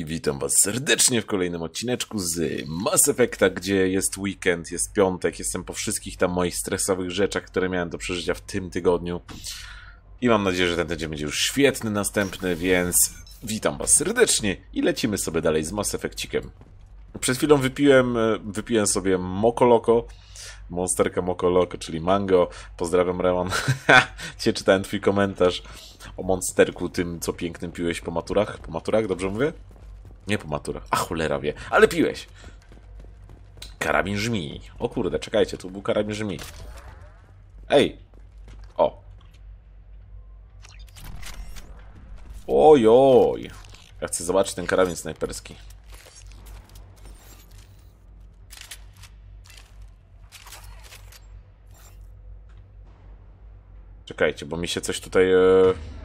I witam was serdecznie w kolejnym odcineczku z Mass Effecta, gdzie jest weekend, jest piątek, jestem po wszystkich tam moich stresowych rzeczach, które miałem do przeżycia w tym tygodniu. I mam nadzieję, że ten tydzień będzie już świetny następny, więc witam was serdecznie i lecimy sobie dalej z Mass Effectikiem. Przed chwilą wypiłem, e, wypiłem sobie Mokoloko, Monsterka Mokoloko, czyli Mango. Pozdrawiam Remon. Cię czytałem twój komentarz o Monsterku, tym co pięknym piłeś po maturach. Po maturach, dobrze mówię? Nie po maturach. A cholera wie, ale piłeś. Karabin żmi. O kurde, czekajcie, tu był karabin żmi. Ej. O. Oj, oj. Ja chcę zobaczyć ten karabin snajperski. Czekajcie, bo mi się coś tutaj... E...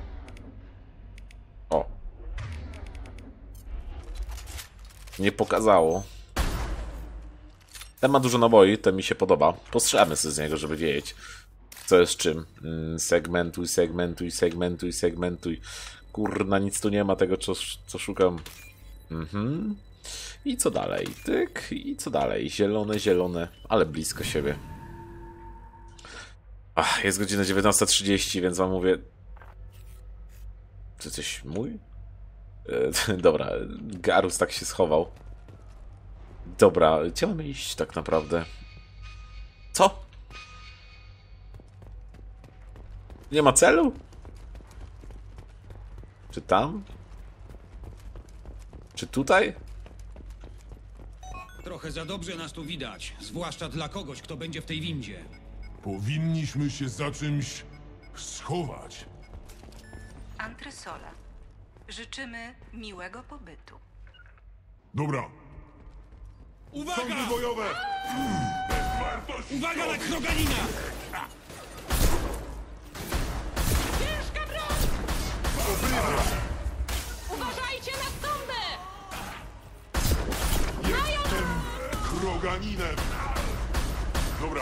Nie pokazało. Ten ma dużo naboi, ten mi się podoba. Postrzelamy sobie z niego, żeby wiedzieć, co jest czym. Mm, segmentuj, segmentuj, segmentuj, segmentuj. Kurna, nic tu nie ma tego, co, co szukam. Mhm. I co dalej? Tyk. I co dalej? Zielone, zielone, ale blisko siebie. Ach, jest godzina 19.30, więc wam mówię... Czy coś mój? E, dobra, Garus tak się schował. Dobra, gdzie mamy iść tak naprawdę? Co? Nie ma celu? Czy tam? Czy tutaj? Trochę za dobrze nas tu widać, zwłaszcza dla kogoś, kto będzie w tej windzie. Powinniśmy się za czymś schować. Antrysola. Życzymy miłego pobytu. Dobra, Uwaga! sądy bojowe! Uwaga na kroganina! Uważajcie na sondę! Jestem kroganinem! Dobra,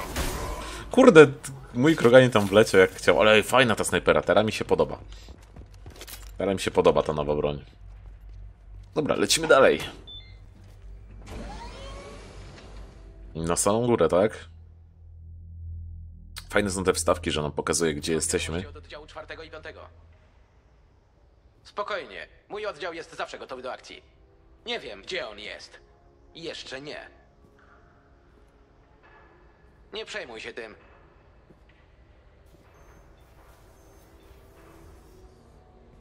Kurde, mój kroganin tam wleciał jak chciał, ale fajna ta snajpera, teraz mi się podoba. Teraz mi się podoba ta nowa broń. Dobra, lecimy dalej. Na samą górę, tak? Fajne są te wstawki, że nam pokazuje, gdzie jesteśmy. Spokojnie. Mój oddział jest zawsze gotowy do akcji. Nie wiem, gdzie on jest. Jeszcze nie. Nie przejmuj się tym.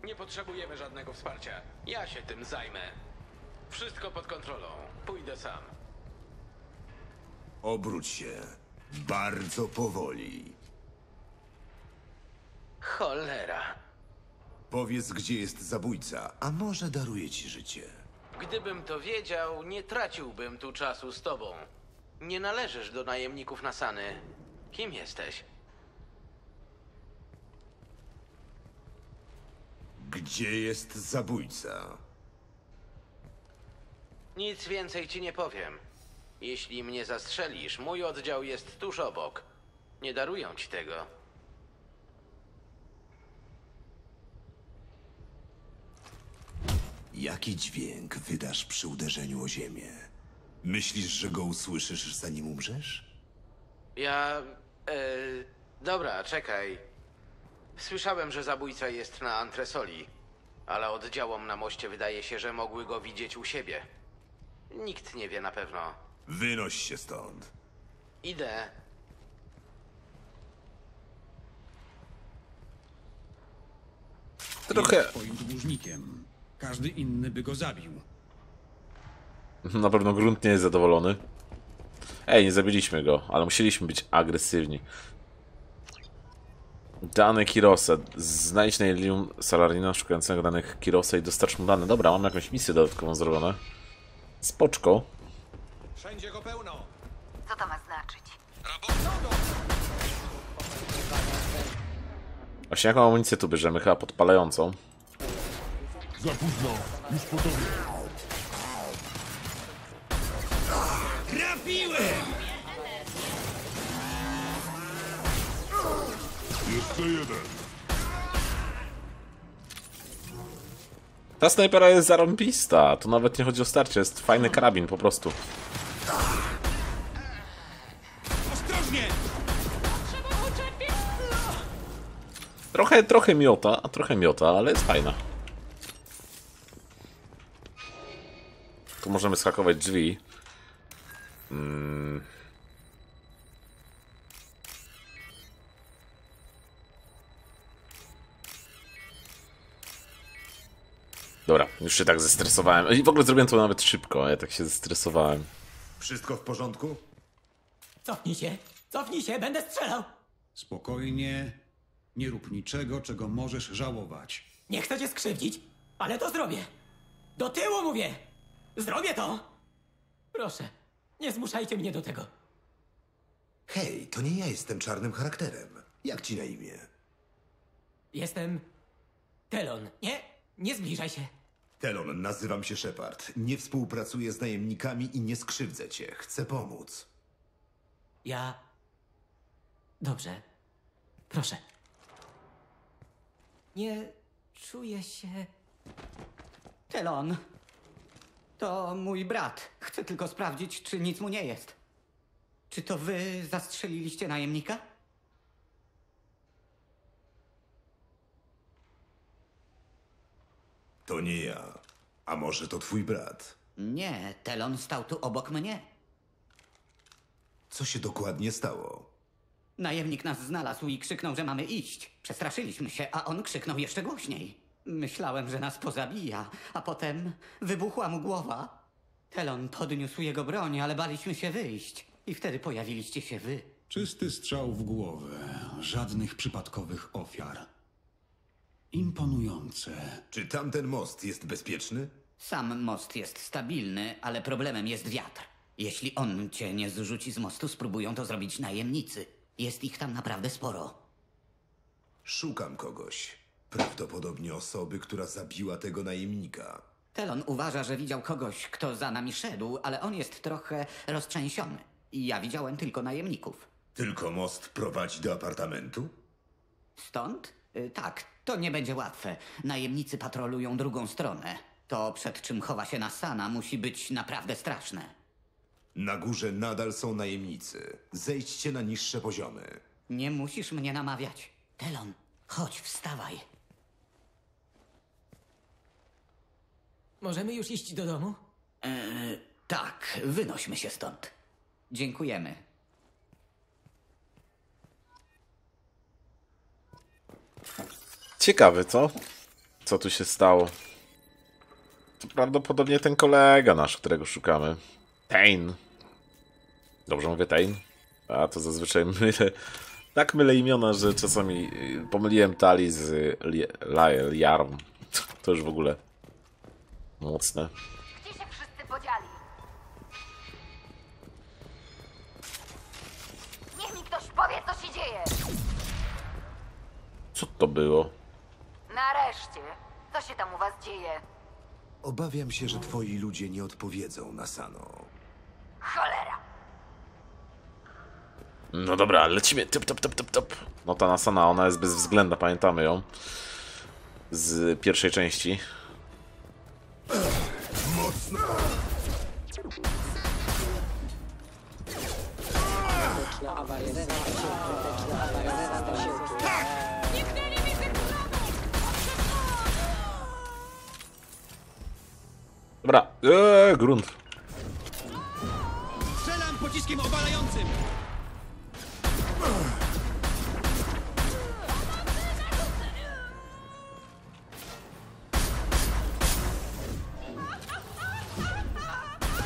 Nie potrzebujemy żadnego wsparcia. Ja się tym zajmę. Wszystko pod kontrolą. Pójdę sam. Obróć się. Bardzo powoli. Cholera. Powiedz, gdzie jest zabójca, a może daruje ci życie. Gdybym to wiedział, nie traciłbym tu czasu z tobą. Nie należysz do najemników Nasany. Kim jesteś? Gdzie jest zabójca? Nic więcej ci nie powiem. Jeśli mnie zastrzelisz, mój oddział jest tuż obok. Nie darują ci tego. Jaki dźwięk wydasz przy uderzeniu o ziemię? Myślisz, że go usłyszysz, zanim umrzesz? Ja. E, dobra, czekaj. Słyszałem, że zabójca jest na antresoli, ale oddziałom na moście wydaje się, że mogły go widzieć u siebie. Nikt nie wie na pewno. Wynoś się stąd. Idę. Trochę... Jest twoim dłużnikiem. Każdy inny by go zabił. Na pewno grunt nie jest zadowolony. Ej, nie zabiliśmy go, ale musieliśmy być agresywni. Dane Kirosa. Znajdź na Ilium Salarina szukającego danych Kirosa i dostarcz mu dane. Dobra, mam jakąś misję dodatkową zrobione. Spoczko. Co to ma znaczyć? Właśnie jaką amunicję tu bierzemy? Chyba podpalającą. za późno, już po tobie. Trafiłem! Jeszcze jeden. Ta snajpera jest zarąbista. Tu nawet nie chodzi o starcie, jest fajny karabin po prostu. Ostrożnie! Trochę, trochę miota, a trochę miota, ale jest fajna. Tu możemy skakować drzwi. Mm. Dobra, już się tak zestresowałem. I w ogóle zrobiłem to nawet szybko, ja tak się zestresowałem. Wszystko w porządku? Cofnij się! Cofnij się, będę strzelał! Spokojnie. Nie rób niczego, czego możesz żałować. Nie chcę cię skrzywdzić, ale to zrobię! Do tyłu mówię! Zrobię to! Proszę, nie zmuszajcie mnie do tego. Hej, to nie ja jestem czarnym charakterem. Jak ci na imię? Jestem... Telon. Nie, nie zbliżaj się. Telon, nazywam się Shepard. Nie współpracuję z najemnikami i nie skrzywdzę cię. Chcę pomóc. Ja... Dobrze. Proszę. Nie czuję się... Telon. To mój brat. Chcę tylko sprawdzić, czy nic mu nie jest. Czy to wy zastrzeliliście najemnika? To nie ja. A może to twój brat? Nie, Telon stał tu obok mnie. Co się dokładnie stało? Najemnik nas znalazł i krzyknął, że mamy iść. Przestraszyliśmy się, a on krzyknął jeszcze głośniej. Myślałem, że nas pozabija, a potem wybuchła mu głowa. Telon podniósł jego broń, ale baliśmy się wyjść. I wtedy pojawiliście się wy. Czysty strzał w głowę. Żadnych przypadkowych ofiar. Imponujące. Czy tamten most jest bezpieczny? Sam most jest stabilny, ale problemem jest wiatr. Jeśli on cię nie zrzuci z mostu, spróbują to zrobić najemnicy. Jest ich tam naprawdę sporo. Szukam kogoś. Prawdopodobnie osoby, która zabiła tego najemnika. Telon uważa, że widział kogoś, kto za nami szedł, ale on jest trochę roztrzęsiony. I ja widziałem tylko najemników. Tylko most prowadzi do apartamentu? Stąd? Y, tak, to nie będzie łatwe. Najemnicy patrolują drugą stronę. To, przed czym chowa się Nasana, musi być naprawdę straszne. Na górze nadal są najemnicy. Zejdźcie na niższe poziomy. Nie musisz mnie namawiać. Telon, chodź, wstawaj. Możemy już iść do domu? Tak, wynośmy się stąd. Dziękujemy. Ciekawe, co? Co tu się stało? To prawdopodobnie ten kolega nasz, którego szukamy. Tain. Dobrze mówię Tain? A to zazwyczaj mylę. Tak mylę imiona, że czasami y, pomyliłem Tali z Li- Liarm. To już w ogóle mocne. Gdzie się wszyscy podzieli? Niech mi ktoś powie, co się dzieje! Co to było? Nareszcie! Co się tam u was dzieje? Obawiam się, że twoi ludzie nie odpowiedzą na Sano. Cholera! No dobra, lecimy. Top, top, top, top, top. No ta Nasana, ona jest bezwzględna, pamiętamy ją. Z pierwszej części. Dobra, eee, grunt. Strzelam pociskiem obalającym!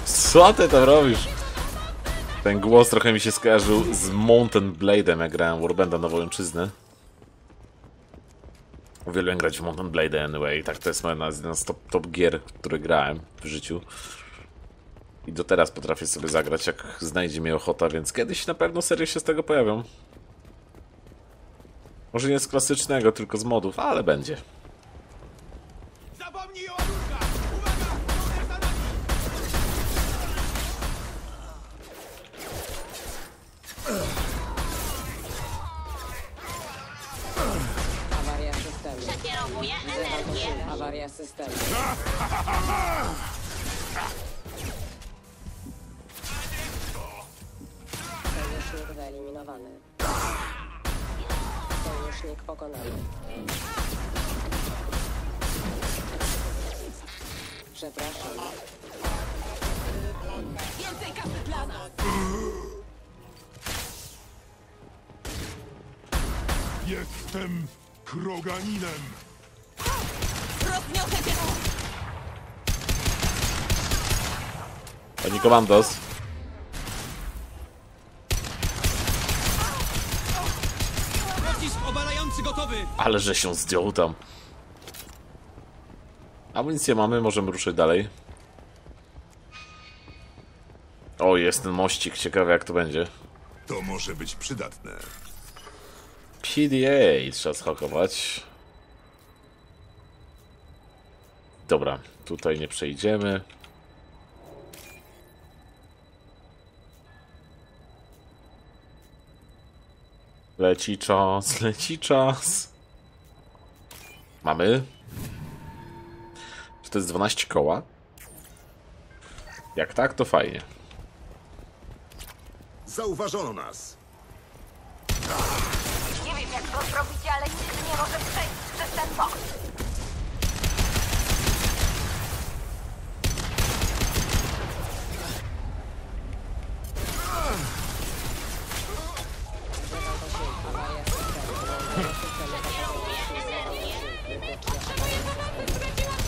Co ty tam robisz? Ten głos trochę mi się skojarzył z Mountain Blade'em, jak grałem Warbanda na Wołyńczyznę. Uwielbiam grać w Mountain Blade anyway, tak to jest jedna z top, top gier, które grałem w życiu. I do teraz potrafię sobie zagrać, jak znajdzie mnie ochota, więc kiedyś na pewno serie się z tego pojawią. Może nie z klasycznego, tylko z modów, ale będzie. Jestem kroganinem. Rozniosę cię! Pani komandos. Pocisk obalający gotowy! Ale że się zdjął tam. Amunicję mamy, możemy ruszyć dalej. O, jest ten mościk, ciekawe jak to będzie. To może być przydatne. PDA trzeba schakować. Dobra, tutaj nie przejdziemy. Leci czas, leci czas. Mamy. Czy to jest 12 koła? Jak tak, to fajnie. Zauważono nas. To zrobić, ale nikt nie może przejść przez ten most.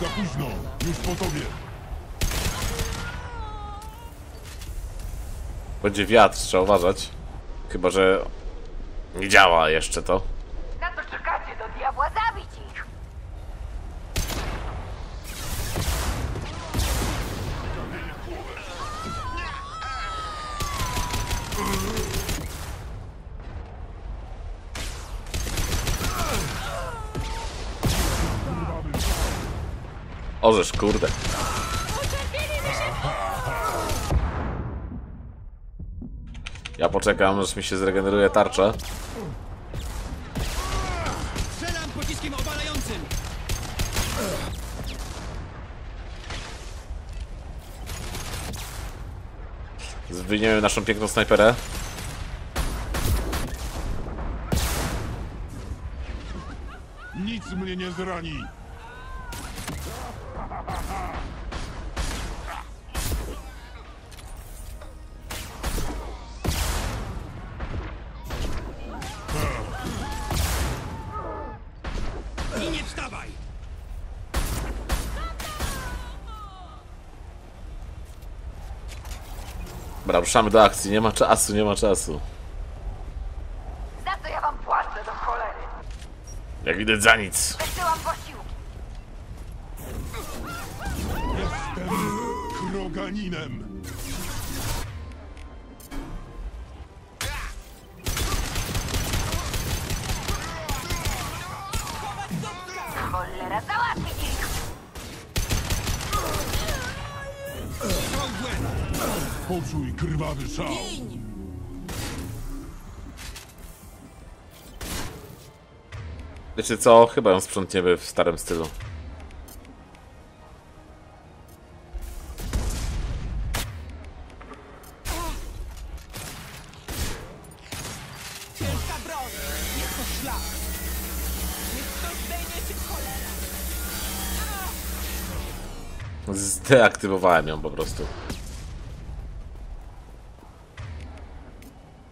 Za późno, już po tobie. Będzie wiatr, trzeba uważać. Chyba, że nie działa jeszcze to. Na to czekacie do diabła zabić ich. Orzesz, kurde. Ja poczekam, aż mi się zregeneruje tarcza. Strzelam pociskiem obalającym! Zwiniemy naszą piękną snajperę. Nic mnie nie zrani. Ruszamy do akcji. Nie ma czasu, nie ma czasu. Za co ja wam płacę do cholery? Jak widać za nic. Wysyłam posiłki. Jestem kroganinem. Poczuj krwawy szał. Wiecie co? Chyba ją sprzątniemy w starym stylu. Zdeaktywowałem ją po prostu.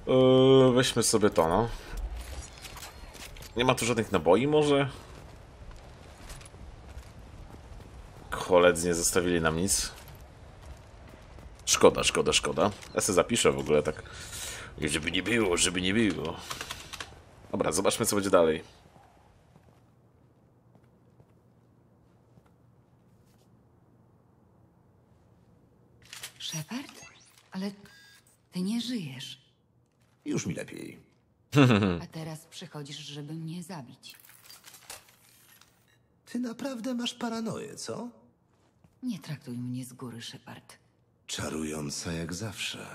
Yy, weźmy sobie to, no. Nie ma tu żadnych naboi może? Koledzy nie zostawili nam nic. Szkoda, szkoda, szkoda. Ja sobie zapiszę w ogóle tak. Żeby nie było, żeby nie było. Dobra, zobaczmy co będzie dalej. Shepard? Ale ty nie żyjesz. Już mi lepiej. A teraz przychodzisz, żeby mnie zabić. Ty naprawdę masz paranoję, co? Nie traktuj mnie z góry, Shepard. Czarująca jak zawsze.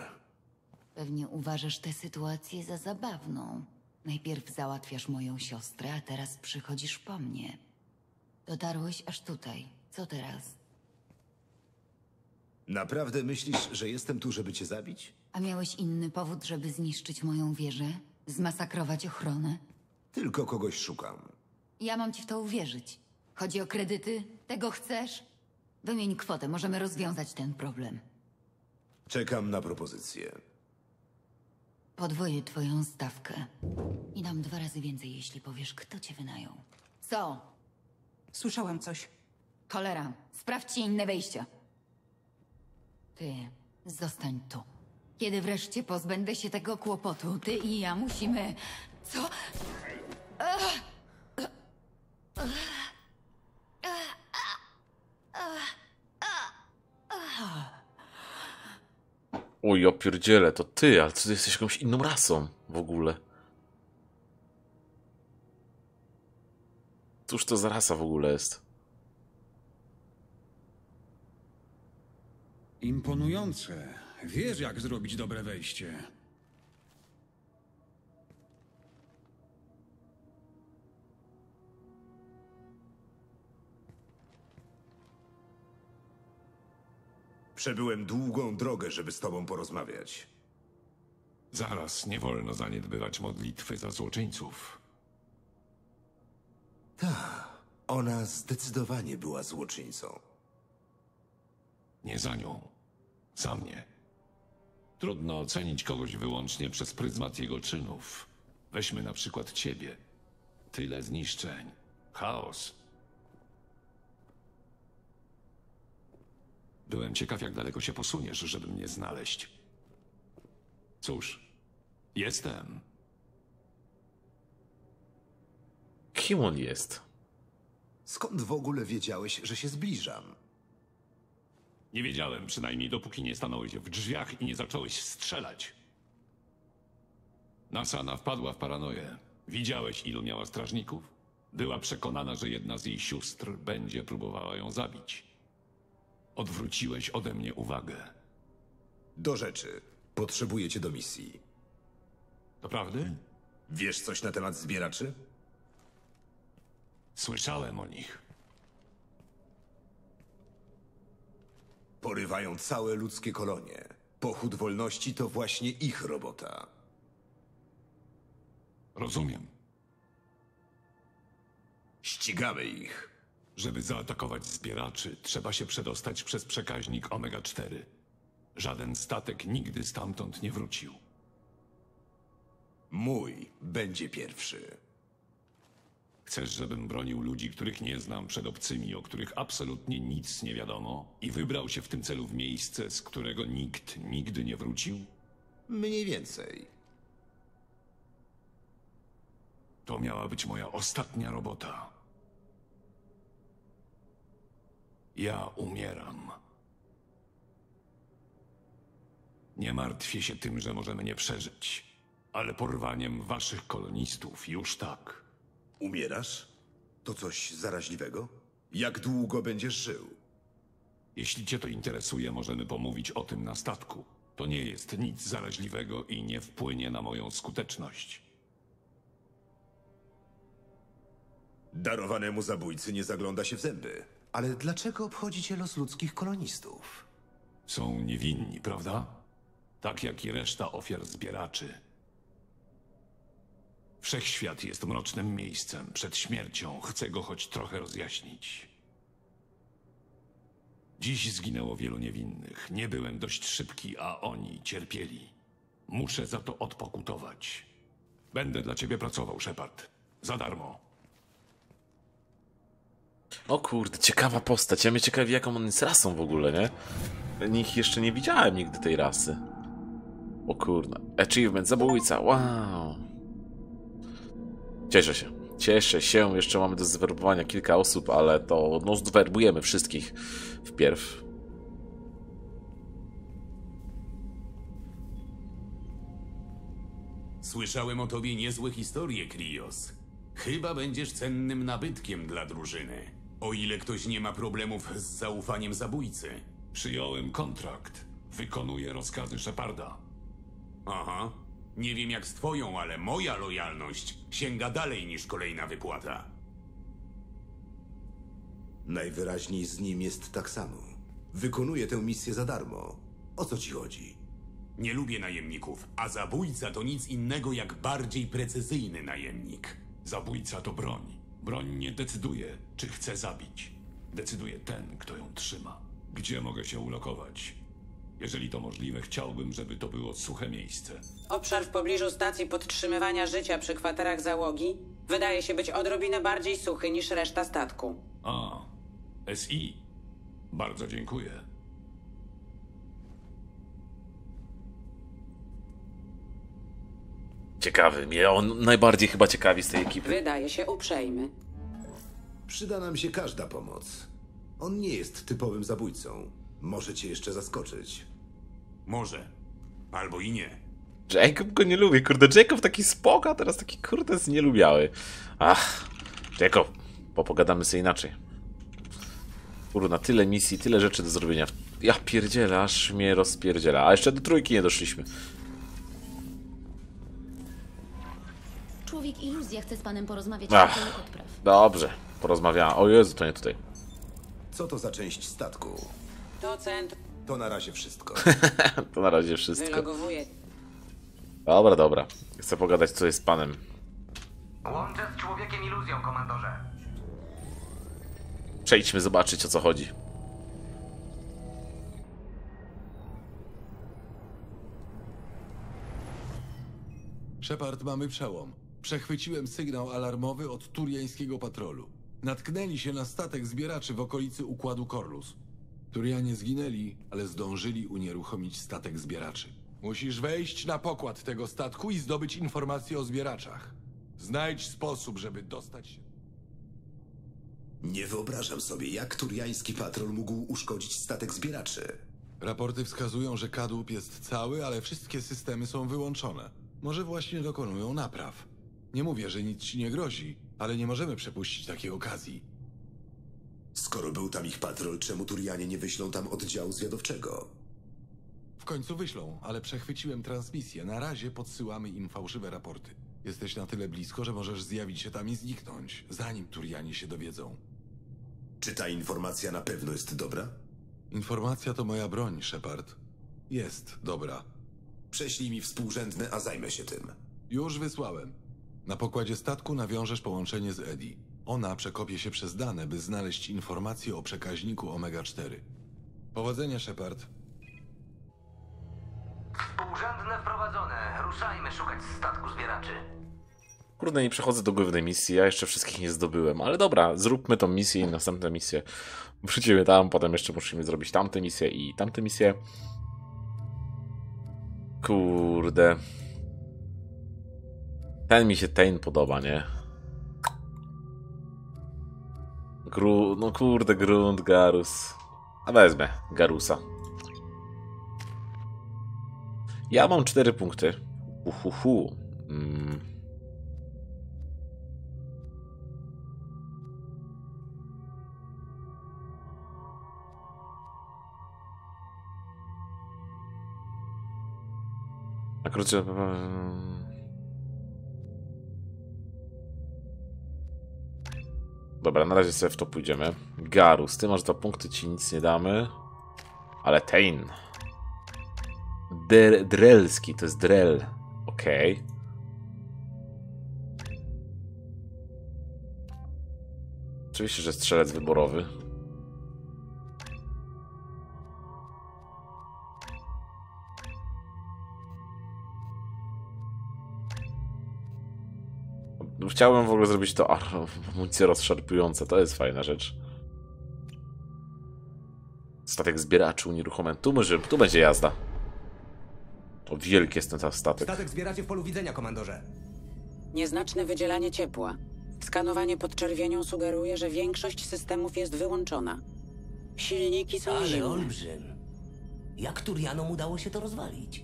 Pewnie uważasz tę sytuację za zabawną. Najpierw załatwiasz moją siostrę, a teraz przychodzisz po mnie. Dotarłeś aż tutaj. Co teraz? Naprawdę myślisz, że jestem tu, żeby cię zabić? A miałeś inny powód, żeby zniszczyć moją wieżę? Zmasakrować ochronę? Tylko kogoś szukam. Ja mam ci w to uwierzyć. Chodzi o kredyty? Tego chcesz? Wymień kwotę, możemy rozwiązać ten problem. Czekam na propozycję. Podwoję twoją stawkę. I dam dwa razy więcej, jeśli powiesz, kto cię wynajął. Co? Słyszałam coś. Cholera, sprawdźcie inne wejścia. Ty, zostań tu. Kiedy wreszcie pozbędę się tego kłopotu, ty i ja musimy... Co? Ja pierdzielę, to ty, ale co ty jesteś jakąś inną rasą w ogóle? Cóż to za rasa w ogóle jest? Imponujące. Wiesz, jak zrobić dobre wejście. Przebyłem długą drogę, żeby z tobą porozmawiać. Zaraz, nie wolno zaniedbywać modlitwy za złoczyńców. Ta, ona zdecydowanie była złoczyńcą. Nie za nią. Za mnie. Trudno ocenić kogoś wyłącznie przez pryzmat jego czynów. Weźmy na przykład ciebie. Tyle zniszczeń. Chaos. Byłem ciekaw, jak daleko się posuniesz, żeby mnie znaleźć. Cóż, jestem. Kim on jest? Skąd w ogóle wiedziałeś, że się zbliżam? Nie wiedziałem, przynajmniej dopóki nie stanąłeś w drzwiach i nie zacząłeś strzelać. Nasana wpadła w paranoję. Widziałeś, ilu miała strażników? Była przekonana, że jedna z jej sióstr będzie próbowała ją zabić. Odwróciłeś ode mnie uwagę. Do rzeczy. Potrzebuję cię do misji. Doprawdy? Wiesz coś na temat zbieraczy? Słyszałem o nich. Porywają całe ludzkie kolonie. Pochód wolności to właśnie ich robota. Rozumiem. Ścigamy ich. Żeby zaatakować zbieraczy, trzeba się przedostać przez przekaźnik Omega-4. Żaden statek nigdy stamtąd nie wrócił. Mój będzie pierwszy. Chcesz, żebym bronił ludzi, których nie znam, przed obcymi, o których absolutnie nic nie wiadomo, i wybrał się w tym celu w miejsce, z którego nikt nigdy nie wrócił? Mniej więcej. To miała być moja ostatnia robota. Ja umieram. Nie martwię się tym, że możemy nie przeżyć, ale porwaniem waszych kolonistów już tak. Umierasz? To coś zaraźliwego? Jak długo będziesz żył? Jeśli cię to interesuje, możemy pomówić o tym na statku. To nie jest nic zaraźliwego i nie wpłynie na moją skuteczność. Darowanemu zabójcy nie zagląda się w zęby. Ale dlaczego obchodzi cię los ludzkich kolonistów? Są niewinni, prawda? Tak jak i reszta ofiar zbieraczy. Wszechświat jest mrocznym miejscem. Przed śmiercią chcę go choć trochę rozjaśnić. Dziś zginęło wielu niewinnych. Nie byłem dość szybki, a oni cierpieli. Muszę za to odpokutować. Będę dla ciebie pracował, Shepard. Za darmo. O kurde, ciekawa postać. Ja mnie ciekawi, jaką on jest rasą w ogóle, nie? Nich jeszcze nie widziałem nigdy tej rasy. O kurde. Achievement, zabójca, wow. Cieszę się. Cieszę się. Jeszcze mamy do zwerbowania kilka osób, ale to no zwerbujemy wszystkich wpierw. Słyszałem o tobie niezłe historie, Krios. Chyba będziesz cennym nabytkiem dla drużyny. O ile ktoś nie ma problemów z zaufaniem zabójcy. Przyjąłem kontrakt. Wykonuję rozkazy Sheparda. Aha. Nie wiem jak z twoją, ale moja lojalność sięga dalej niż kolejna wypłata. Najwyraźniej z nim jest tak samo. Wykonuje tę misję za darmo. O co ci chodzi? Nie lubię najemników, a zabójca to nic innego jak bardziej precyzyjny najemnik. Zabójca to broń. Broń nie decyduje, czy chce zabić. Decyduje ten, kto ją trzyma. Gdzie mogę się ulokować? Jeżeli to możliwe, chciałbym, żeby to było suche miejsce. Obszar w pobliżu stacji podtrzymywania życia przy kwaterach załogi wydaje się być odrobinę bardziej suchy niż reszta statku. A, SI. Bardzo dziękuję. Ciekawy mnie, on najbardziej chyba ciekawi z tej ekipy. Wydaje się uprzejmy. Przyda nam się każda pomoc. On nie jest typowym zabójcą. Może cię jeszcze zaskoczyć. Może. Albo i nie. Jacob go nie lubi, kurde, Jacob taki spoko, a teraz taki kurde znielubiały. Ach, Jacob, popogadamy sobie inaczej. Kurna, tyle misji, tyle rzeczy do zrobienia. Ja pierdzielę, aż mnie rozpierdziela. A jeszcze do trójki nie doszliśmy. Człowiek iluzja chce z panem porozmawiać Ach. na temat odpraw. Dobrze, porozmawiałem. O Jezu, to nie tutaj. Co to za część statku? To centrum To na razie wszystko. to na razie wszystko. wylogowuje. Dobra, dobra. Chcę pogadać co jest z panem. Łączę z człowiekiem iluzją, komandorze. Przejdźmy zobaczyć o co chodzi. Shepard, mamy przełom. Przechwyciłem sygnał alarmowy od turiańskiego patrolu. Natknęli się na statek zbieraczy w okolicy układu Korlus. Turianie zginęli, ale zdążyli unieruchomić statek zbieraczy. Musisz wejść na pokład tego statku i zdobyć informacje o zbieraczach. Znajdź sposób, żeby dostać się. Nie wyobrażam sobie, jak turiański patrol mógł uszkodzić statek zbieraczy. Raporty wskazują, że kadłub jest cały, ale wszystkie systemy są wyłączone. Może właśnie dokonują napraw. Nie mówię, że nic ci nie grozi, ale nie możemy przepuścić takiej okazji. Skoro był tam ich patrol, czemu Turianie nie wyślą tam oddziału zwiadowczego? W końcu wyślą, ale przechwyciłem transmisję. Na razie podsyłamy im fałszywe raporty. Jesteś na tyle blisko, że możesz zjawić się tam i zniknąć, zanim Turianie się dowiedzą. Czy ta informacja na pewno jest dobra? Informacja to moja broń, Shepard. Jest dobra. Prześlij mi współrzędne, a zajmę się tym. Już wysłałem. Na pokładzie statku nawiążesz połączenie z Eddie. Ona przekopie się przez dane, by znaleźć informacje o przekaźniku Omega-4. Powodzenia, Shepard. Współrzędne wprowadzone. Ruszajmy szukać statku zbieraczy. Kurde, nie przechodzę do głównej misji, ja jeszcze wszystkich nie zdobyłem. Ale dobra, zróbmy tą misję i następne misje. Wrzucimy tam, potem jeszcze musimy zrobić tamte misje i tamte misje. Kurde. Ten mi się ten podoba, nie? Gru... No kurde, grunt, Garus. A wezmę Garusa. Ja mam 4 punkty. Uhuhu. Mm. A krótce... Dobra, na razie sobie w to pójdziemy. Garus, ty masz dwa punkty, ci nic nie damy. Ale Tain. Der, Drelski, to jest Drel. Okej. Oczywiście, że strzelec wyborowy. Chciałbym w ogóle zrobić to ar, amunicje rozszarpujące, to jest fajna rzecz. Statek zbieraczy unieruchomiony. Tu, może, tu będzie jazda. O, wielki jest ten statek. Statek zbieracie w polu widzenia, komandorze. Nieznaczne wydzielanie ciepła. Skanowanie podczerwienią sugeruje, że większość systemów jest wyłączona. Silniki są Ale zimne. olbrzym. Jak Turianom udało się to rozwalić?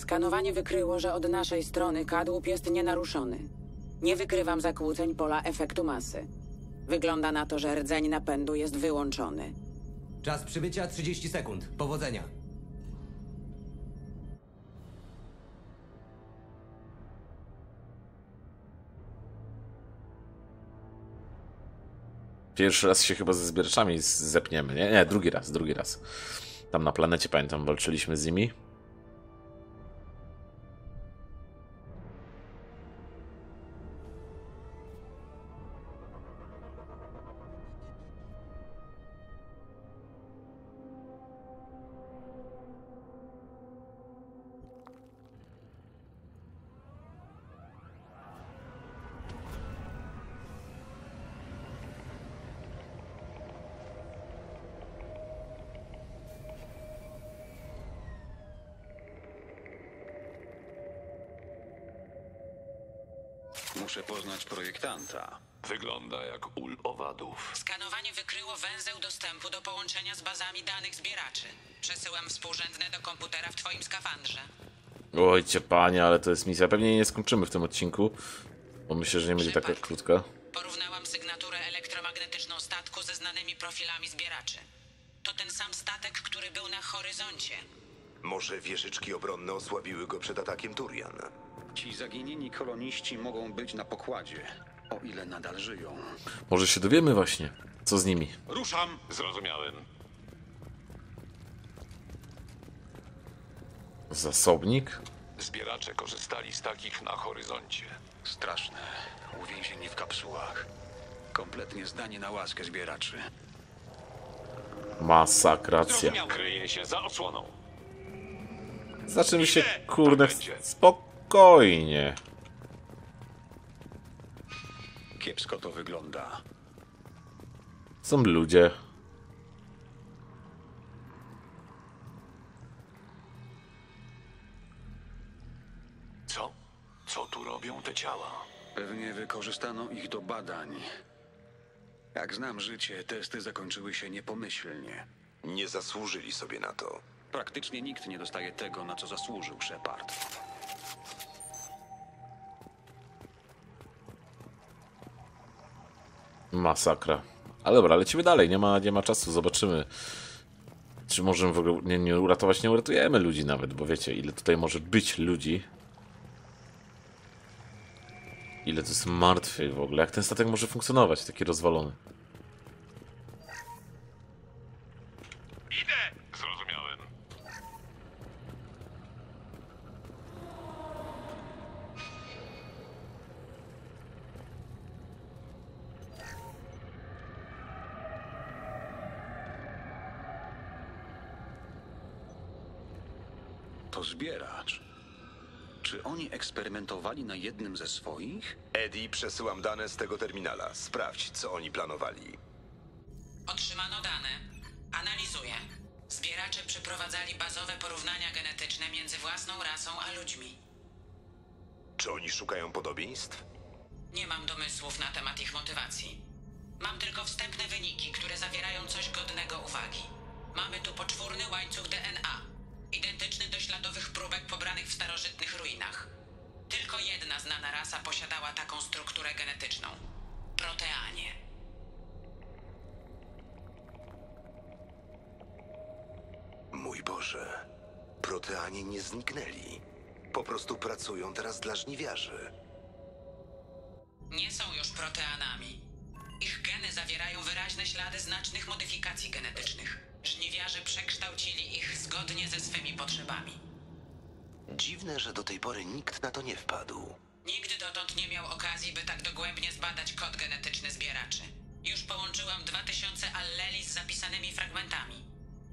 Skanowanie wykryło, że od naszej strony kadłub jest nienaruszony. Nie wykrywam zakłóceń pola efektu masy. Wygląda na to, że rdzeń napędu jest wyłączony. Czas przybycia 30 sekund. Powodzenia. Pierwszy raz się chyba ze zbieraczami zepniemy, nie? Nie, drugi raz, drugi raz. Tam na planecie, pamiętam, walczyliśmy z nimi. Muszę poznać projektanta. Wygląda jak ul owadów. Skanowanie wykryło węzeł dostępu do połączenia z bazami danych zbieraczy. Przesyłam współrzędne do komputera w twoim skafandrze. Ojcie panie, ale to jest misja. Pewnie jej nie skończymy w tym odcinku, bo myślę, że nie będzie taka krótka. Porównałam sygnaturę elektromagnetyczną statku ze znanymi profilami zbieraczy. To ten sam statek, który był na horyzoncie. Może wieżyczki obronne osłabiły go przed atakiem Turian. Ci zaginieni koloniści mogą być na pokładzie, o ile nadal żyją. Może się dowiemy właśnie, co z nimi. Ruszam! Zrozumiałem. Zasobnik? Zbieracze korzystali z takich na horyzoncie. Straszne. Uwięzieni w kapsułach. Kompletnie zdanie na łaskę zbieraczy. Masakracja. Kryje się za osłoną. Zaczynamy się, kurde, spokojnie. Kiepsko to wygląda. Są ludzie. Co? Co tu robią te ciała? Pewnie wykorzystano ich do badań. Jak znam życie, testy zakończyły się niepomyślnie. Nie zasłużyli sobie na to. Praktycznie nikt nie dostaje tego, na co zasłużył Shepard. Masakra. Ale dobra, lecimy dalej, nie ma, nie ma czasu, zobaczymy. Czy możemy w ogóle nie, nie uratować? Nie uratujemy ludzi nawet, bo wiecie, ile tutaj może być ludzi. Ile to jest martwych w ogóle. Jak ten statek może funkcjonować, taki rozwalony? To zbieracz. Czy oni eksperymentowali na jednym ze swoich? Eddie, przesyłam dane z tego terminala. Sprawdź, co oni planowali. Otrzymano dane. Analizuję. Zbieracze przeprowadzali bazowe porównania genetyczne między własną rasą a ludźmi. Czy oni szukają podobieństw? Nie mam domysłów na temat ich motywacji. Mam tylko wstępne wyniki, które zawierają coś godnego uwagi. Mamy tu poczwórny łańcuch DNA, identyczny do śladowych próbek pobranych w starożytnych ruinach. Tylko jedna znana rasa posiadała taką strukturę genetyczną. Proteanie. Mój Boże. Proteanie nie zniknęli. Po prostu pracują teraz dla żniwiarzy. Nie są już proteanami. Ich geny zawierają wyraźne ślady znacznych modyfikacji genetycznych. Żniwiarze przekształcili ich zgodnie ze swymi potrzebami. Dziwne, że do tej pory nikt na to nie wpadł. Nigdy dotąd nie miał okazji, by tak dogłębnie zbadać kod genetyczny zbieraczy. Już połączyłam 2000 alleli z zapisanymi fragmentami.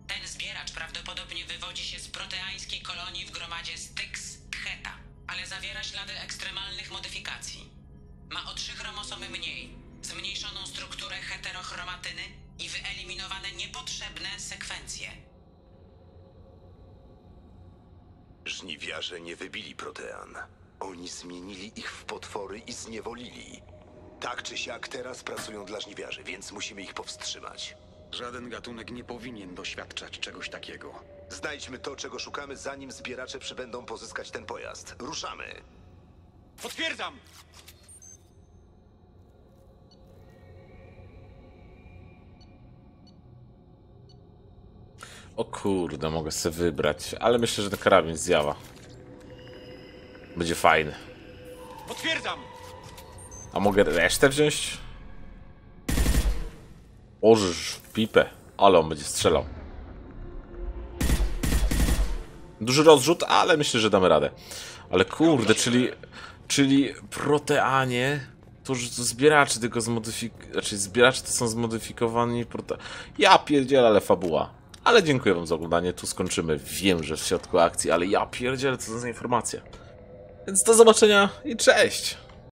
Ten zbieracz prawdopodobnie wywodzi się z proteańskiej kolonii w gromadzie Styx Theta, ale zawiera ślady ekstremalnych modyfikacji. Ma o trzy chromosomy mniej, zmniejszoną strukturę heterochromatyny i wyeliminowane niepotrzebne sekwencje. Żniwiarze nie wybili protean. Oni zmienili ich w potwory i zniewolili. Tak czy siak teraz pracują dla żniwiarzy, więc musimy ich powstrzymać. Żaden gatunek nie powinien doświadczać czegoś takiego. Znajdźmy to, czego szukamy, zanim zbieracze przybędą pozyskać ten pojazd. Ruszamy! Potwierdzam! O kurde, mogę sobie wybrać, ale myślę, że ten karabin zjawa. Będzie fajny. Potwierdzam! A mogę resztę wziąć? Ożysz pipę, ale on będzie strzelał. Duży rozrzut, ale myślę, że damy radę. Ale kurde, czyli, czyli proteanie, to już zbieracze tylko zmodyfikowane, znaczy zbieracze to są zmodyfikowani prote... Ja pierdzielę, ale fabuła. Ale dziękuję wam za oglądanie, tu skończymy. Wiem, że w środku akcji, ale ja pierdzielę, co za informacja. Więc do zobaczenia i cześć!